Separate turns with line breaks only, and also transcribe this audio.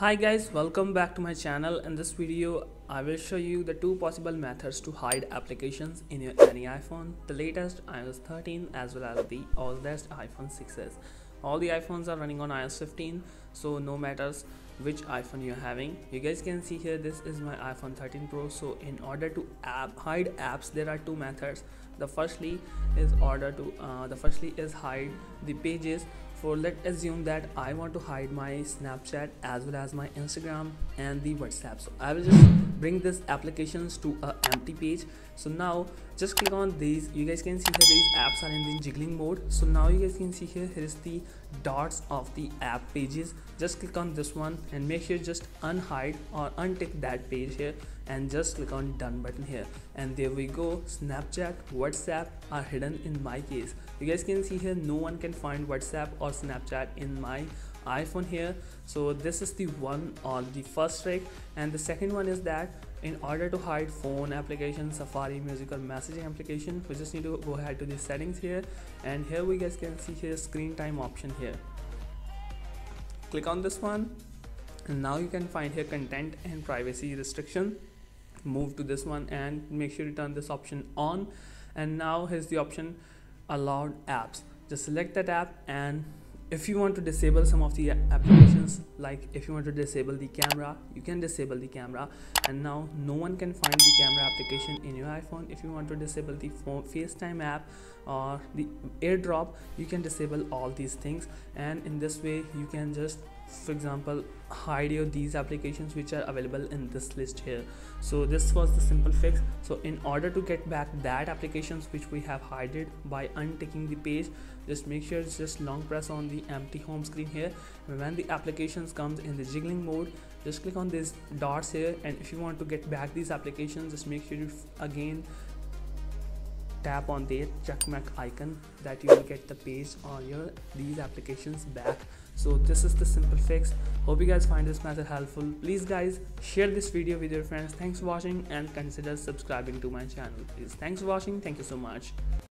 Hi guys, welcome back to my channel. In this video, I will show you the two possible methods to hide applications in your any iPhone, the latest iOS 13 as well as the oldest iPhone 6s. All the iPhones are running on iOS 15, so no matters which iPhone you're having. You guys can see here, this is my iPhone 13 Pro. So in order to app hide apps, there are two methods. The firstly is order to uh, the firstly is hide the pages for let's assume that I want to hide my Snapchat as well as my Instagram and the WhatsApp. So I will just bring this applications to a empty page. So now just click on these. You guys can see here these apps are in the jiggling mode. So now you guys can see here here is the dots of the app pages. Just click on this one and make sure just unhide or untick that page here and just click on done button here. And there we go. Snapchat whatsapp are hidden in my case. You guys can see here no one can find whatsapp or snapchat in my iphone here. So this is the one or the first trick. And the second one is that in order to hide phone application safari music or messaging application we just need to go ahead to the settings here. And here we guys can see here screen time option here. Click on this one. And now you can find here content and privacy restriction move to this one and make sure you turn this option on. And now here's the option allowed apps. Just select that app and if you want to disable some of the applications like if you want to disable the camera you can disable the camera. And now no one can find the camera application in your iphone. If you want to disable the facetime app or the airdrop you can disable all these things. And in this way you can just for example hide your these applications which are available in this list here. So this was the simple fix. So in order to get back that applications which we have hided by unticking the page just make sure it's just long press on the empty home screen here. When the applications comes in the jiggling mode just click on these dots here. And if you want to get back these applications just make sure you again tap on the checkmark icon that you will get the page on your these applications back. So this is the simple fix. Hope you guys find this method helpful. Please guys share this video with your friends. Thanks for watching and consider subscribing to my channel. Please thanks for watching. Thank you so much